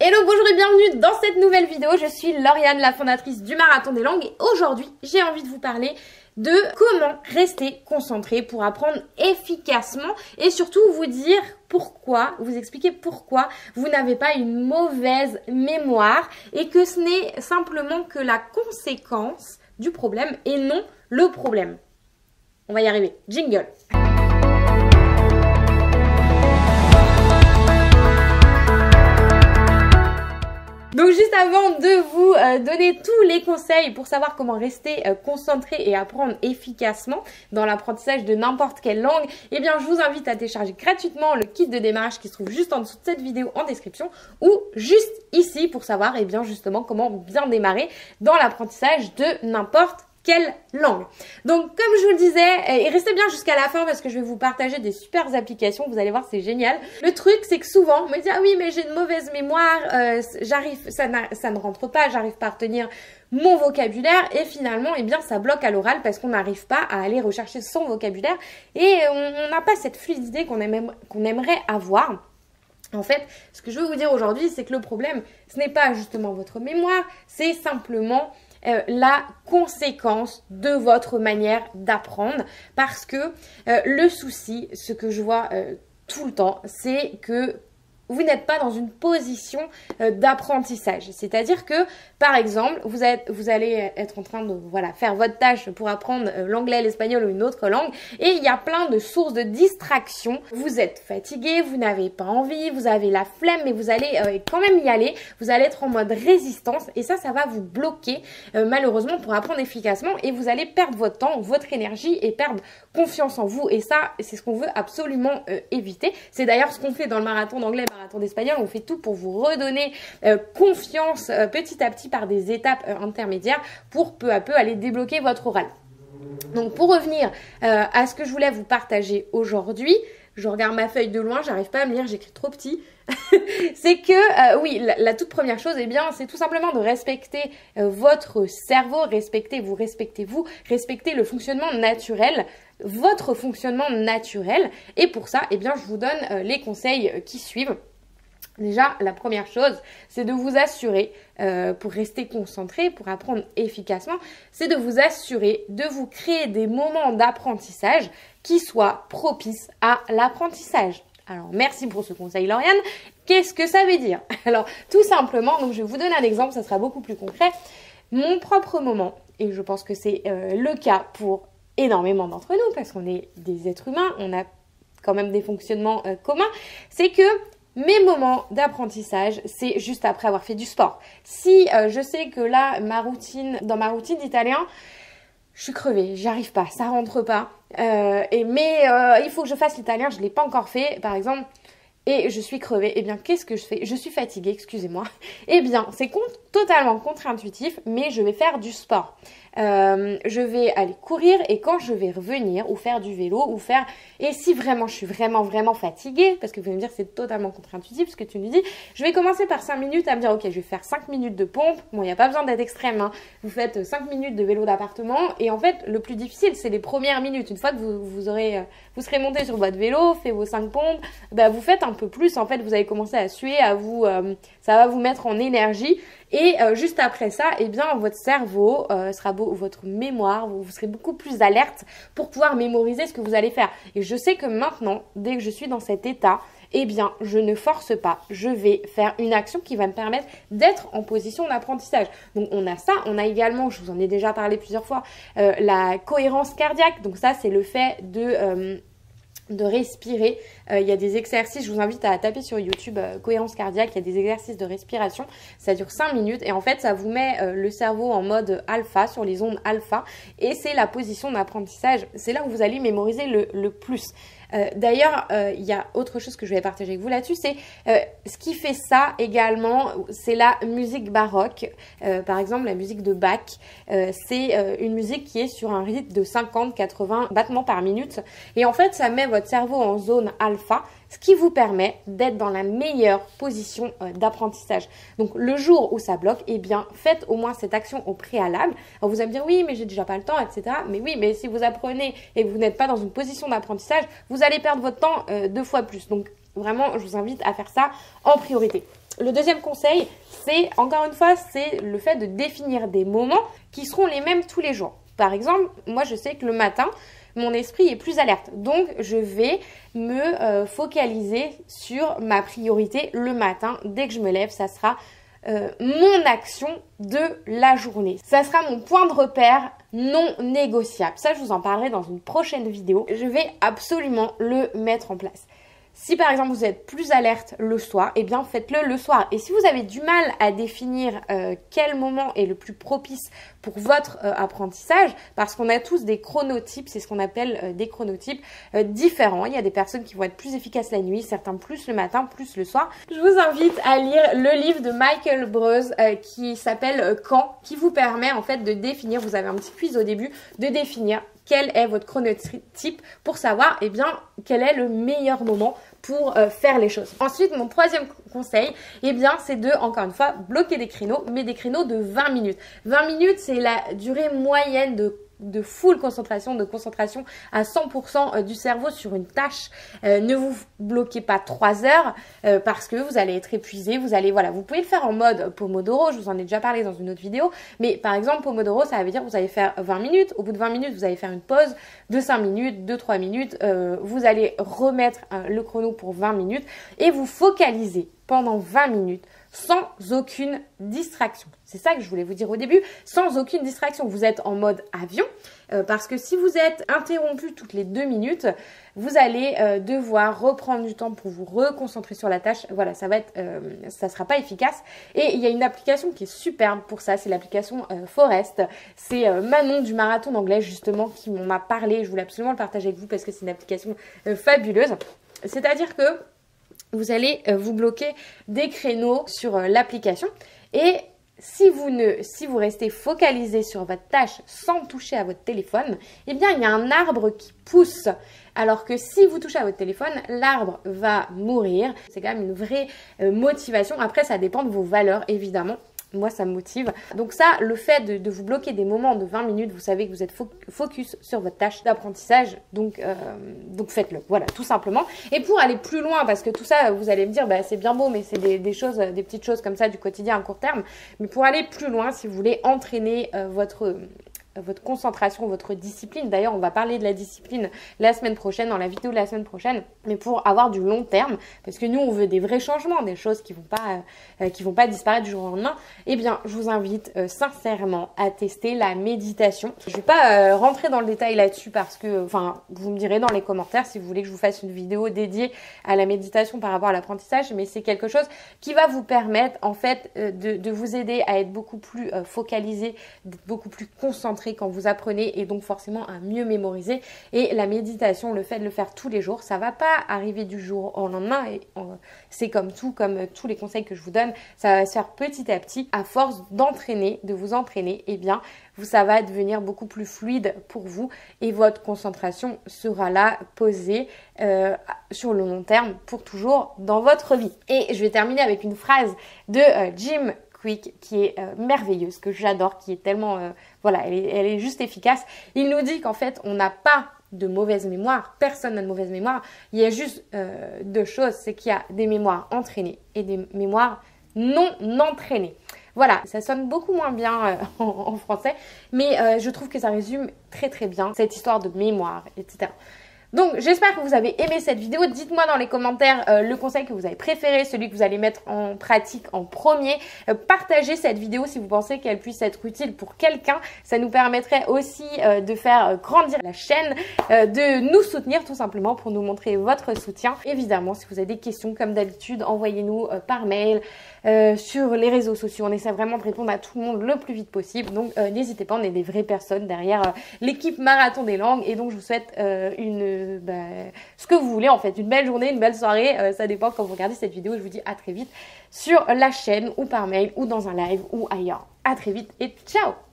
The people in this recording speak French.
Hello, bonjour et bienvenue dans cette nouvelle vidéo. Je suis Lauriane, la fondatrice du Marathon des Langues et aujourd'hui, j'ai envie de vous parler de comment rester concentré pour apprendre efficacement et surtout vous dire pourquoi, vous expliquer pourquoi vous n'avez pas une mauvaise mémoire et que ce n'est simplement que la conséquence du problème et non le problème. On va y arriver. Jingle. Donc juste avant de vous euh, donner tous les conseils pour savoir comment rester euh, concentré et apprendre efficacement dans l'apprentissage de n'importe quelle langue, eh bien je vous invite à télécharger gratuitement le kit de démarrage qui se trouve juste en dessous de cette vidéo en description ou juste ici pour savoir eh bien justement comment bien démarrer dans l'apprentissage de n'importe quelle langue. Donc comme je vous le disais, euh, et restez bien jusqu'à la fin parce que je vais vous partager des super applications, vous allez voir c'est génial. Le truc c'est que souvent on me dit ah oui mais j'ai une mauvaise mémoire, euh, j'arrive, ça, ne rentre pas, j'arrive pas à retenir mon vocabulaire et finalement eh bien ça bloque à l'oral parce qu'on n'arrive pas à aller rechercher son vocabulaire et on n'a pas cette fluidité qu'on aimerait avoir. En fait, ce que je veux vous dire aujourd'hui, c'est que le problème, ce n'est pas justement votre mémoire, c'est simplement euh, la conséquence de votre manière d'apprendre. Parce que euh, le souci, ce que je vois euh, tout le temps, c'est que vous n'êtes pas dans une position euh, d'apprentissage. C'est-à-dire que, par exemple, vous, êtes, vous allez être en train de voilà, faire votre tâche pour apprendre euh, l'anglais, l'espagnol ou une autre langue, et il y a plein de sources de distraction. Vous êtes fatigué, vous n'avez pas envie, vous avez la flemme, mais vous allez euh, quand même y aller. Vous allez être en mode résistance, et ça, ça va vous bloquer malheureusement pour apprendre efficacement, et vous allez perdre votre temps, votre énergie, et perdre confiance en vous. Et ça, c'est ce qu'on veut absolument éviter. C'est d'ailleurs ce qu'on fait dans le marathon d'anglais marathon d'espagnol, on fait tout pour vous redonner euh, confiance euh, petit à petit par des étapes euh, intermédiaires pour peu à peu aller débloquer votre oral. Donc pour revenir à ce que je voulais vous partager aujourd'hui, je regarde ma feuille de loin, j'arrive pas à me lire, j'écris trop petit. c'est que oui, la, toute première chose, eh bien, c'est tout simplement de respecter votre cerveau, respectez vous, respectez vous, respectez le fonctionnement naturel votre fonctionnement naturel et pour ça, eh bien, je vous donne les conseils qui suivent. Déjà, la première chose, c'est de vous assurer, euh, pour rester concentré, pour apprendre efficacement, c'est de vous assurer de vous créer des moments d'apprentissage qui soient propices à l'apprentissage. Alors, merci pour ce conseil, Lauriane. Qu'est-ce que ça veut dire? Alors, tout simplement, donc je vais vous donner un exemple, ça sera beaucoup plus concret. Mon propre moment, et je pense que c'est euh, le cas pour énormément d'entre nous, parce qu'on est des êtres humains, on a quand même des fonctionnements euh, communs, c'est que mes moments d'apprentissage, c'est juste après avoir fait du sport. Si euh, je sais que là, ma routine, dans ma routine d'italien, je suis crevée, j'y arrive pas, ça rentre pas. Euh, et, mais euh, il faut que je fasse l'italien, je l'ai pas encore fait, par exemple, et je suis crevée. Eh bien, qu'est-ce que je fais? Je suis fatiguée, excusez-moi. Eh bien, c'est totalement contre-intuitif, mais je vais faire du sport. Euh, je vais aller courir et quand je vais revenir ou faire du vélo ou faire et si vraiment je suis vraiment vraiment fatiguée parce que vous allez me dire c'est totalement contre-intuitif ce que tu me dis je vais commencer par 5 minutes à me dire ok je vais faire 5 minutes de pompe bon il n'y a pas besoin d'être extrême hein. vous faites 5 minutes de vélo d'appartement et en fait le plus difficile c'est les premières minutes une fois que vous, vous aurez euh, vous serez monté sur votre vélo fait vos 5 pompes bah vous faites un peu plus en fait vous allez commencer à suer à vous euh, ça va vous mettre en énergie et juste après ça eh bien votre cerveau sera beau votre mémoire, vous, serez beaucoup plus alerte pour pouvoir mémoriser ce que vous allez faire. Et je sais que maintenant, dès que je suis dans cet état, eh bien, je ne force pas. Je vais faire une action qui va me permettre d'être en position d'apprentissage. Donc, on a ça. On a également, je vous en ai déjà parlé plusieurs fois, euh, la cohérence cardiaque. Donc, ça, c'est le fait de... De respirer. Euh, il y a des exercices, je vous invite à taper sur YouTube euh, cohérence cardiaque, il y a des exercices de respiration, ça dure 5 minutes et en fait ça vous met euh, le cerveau en mode alpha, sur les ondes alpha et c'est la position d'apprentissage, c'est là où vous allez mémoriser le plus. Euh, d'ailleurs, euh, il y a autre chose que je vais partager avec vous là-dessus, c'est euh, ce qui fait ça également, c'est la musique baroque. par exemple, la musique de Bach, c'est une musique qui est sur un rythme de 50-80 battements par minute. Et en fait, ça met votre cerveau en zone alpha ce qui vous permet d'être dans la meilleure position euh, d'apprentissage. Donc le jour où ça bloque, eh bien faites au moins cette action au préalable. Alors vous allez me dire oui mais j'ai déjà pas le temps, etc. Mais oui mais si vous apprenez et vous n'êtes pas dans une position d'apprentissage, vous allez perdre votre temps euh, deux fois plus. Donc vraiment je vous invite à faire ça en priorité. Le deuxième conseil, c'est encore une fois, c'est le fait de définir des moments qui seront les mêmes tous les jours. Par exemple, moi je sais que le matin, mon esprit est plus alerte. Donc, je vais me euh, focaliser sur ma priorité le matin. Dès que je me lève, ça sera euh, mon action de la journée. Ça sera mon point de repère non négociable. Ça, je vous en parlerai dans une prochaine vidéo. Je vais absolument le mettre en place. Si par exemple vous êtes plus alerte le soir, eh bien faites-le le soir. Et si vous avez du mal à définir euh, quel moment est le plus propice pour votre euh, apprentissage, parce qu'on a tous des chronotypes, c'est ce qu'on appelle euh, des chronotypes différents. Il y a des personnes qui vont être plus efficaces la nuit, certains plus le matin, plus le soir. Je vous invite à lire le livre de Michael Breuse qui s'appelle Quand, qui vous permet en fait de définir, vous avez un petit quiz au début, de définir quel est votre chronotype pour savoir eh bien, quel est le meilleur moment pour euh, faire les choses. Ensuite, mon troisième conseil, eh bien, c'est de, encore une fois, bloquer des créneaux, mais des créneaux de 20 minutes. 20 minutes, c'est la durée moyenne de de full concentration, de concentration à 100% euh, du cerveau sur une tâche. Euh, ne vous bloquez pas 3 heures euh, parce que vous allez être épuisé. Vous allez, voilà, vous pouvez le faire en mode Pomodoro. Je vous en ai déjà parlé dans une autre vidéo. Mais par exemple, Pomodoro, ça veut dire que vous allez faire 20 minutes. Au bout de 20 minutes, vous allez faire une pause de 5 minutes, de 3 minutes. vous allez remettre le chrono pour 20 minutes et vous focalisez pendant 20 minutes sans aucune distraction. C'est ça que je voulais vous dire au début, sans aucune distraction. Vous êtes en mode avion euh, parce que si vous êtes interrompu toutes les deux minutes, vous allez euh, devoir reprendre du temps pour vous reconcentrer sur la tâche. Voilà, ça va être, euh, ça sera pas efficace. Et il y a une application qui est superbe pour ça, c'est l'application Forest. C'est Manon du marathon d'anglais justement qui m'en a parlé. Je voulais absolument le partager avec vous parce que c'est une application fabuleuse. C'est-à-dire que vous allez euh, vous bloquer des créneaux sur euh, l'application et si vous, ne, si vous restez focalisé sur votre tâche sans toucher à votre téléphone, eh bien, il y a un arbre qui pousse. Alors que si vous touchez à votre téléphone, l'arbre va mourir. C'est quand même une vraie euh, motivation. Après, ça dépend de vos valeurs, évidemment moi ça me motive. Donc ça, le fait de, vous bloquer des moments de 20 minutes, vous savez que vous êtes focus sur votre tâche d'apprentissage, donc, euh, donc faites-le. Voilà, tout simplement. Et pour aller plus loin, parce que tout ça, vous allez me dire, bah, c'est bien beau, mais c'est des, choses, des petites choses comme ça du quotidien à court terme. Mais pour aller plus loin, si vous voulez entraîner euh, votre votre concentration, votre discipline. D'ailleurs, on va parler de la discipline la semaine prochaine, dans la vidéo de la semaine prochaine, mais pour avoir du long terme, parce que nous, on veut des vrais changements, des choses qui vont pas, euh, qui vont pas disparaître du jour au lendemain. Eh bien, je vous invite euh, sincèrement à tester la méditation. Je vais pas euh, rentrer dans le détail là-dessus parce que, enfin, vous me direz dans les commentaires si vous voulez que je vous fasse une vidéo dédiée à la méditation par rapport à l'apprentissage, mais c'est quelque chose qui va vous permettre, en fait, de, de vous aider à être beaucoup plus focalisé, d'être beaucoup plus concentré quand vous apprenez et donc forcément à mieux mémoriser. Et la méditation, le fait de le faire tous les jours, ça va pas arriver du jour au lendemain. Et c'est comme tout, comme tous les conseils que je vous donne, ça va se faire petit à petit à force d'entraîner, de vous entraîner. Eh bien, vous, ça va devenir beaucoup plus fluide pour vous et votre concentration sera là posée euh, sur le long terme pour toujours dans votre vie. Et je vais terminer avec une phrase de euh, Jim Qui est euh, merveilleuse, que j'adore, qui est tellement... Euh, voilà, elle est, juste efficace. Il nous dit qu'en fait, on n'a pas de mauvaise mémoire, personne n'a de mauvaise mémoire. Il y a juste euh, deux choses, c'est qu'il y a des mémoires entraînées et des mémoires non entraînées. Voilà, ça sonne beaucoup moins bien en, français, mais je trouve que ça résume très très bien cette histoire de mémoire, etc. Donc j'espère que vous avez aimé cette vidéo. Dites-moi dans les commentaires euh, le conseil que vous avez préféré, celui que vous allez mettre en pratique en premier. Euh, partagez cette vidéo si vous pensez qu'elle puisse être utile pour quelqu'un. Ça nous permettrait aussi euh, de faire grandir la chaîne, de nous soutenir tout simplement pour nous montrer votre soutien. Évidemment, si vous avez des questions comme d'habitude, envoyez-nous par mail, sur les réseaux sociaux. On essaie vraiment de répondre à tout le monde le plus vite possible. Donc n'hésitez pas, on est des vraies personnes derrière l'équipe Marathon des langues. Et donc je vous souhaite une bah, ce que vous voulez en fait. Une belle journée, une belle soirée, euh, ça dépend quand vous regardez cette vidéo. Je vous dis à très vite sur la chaîne ou par mail ou dans un live ou ailleurs. À très vite et ciao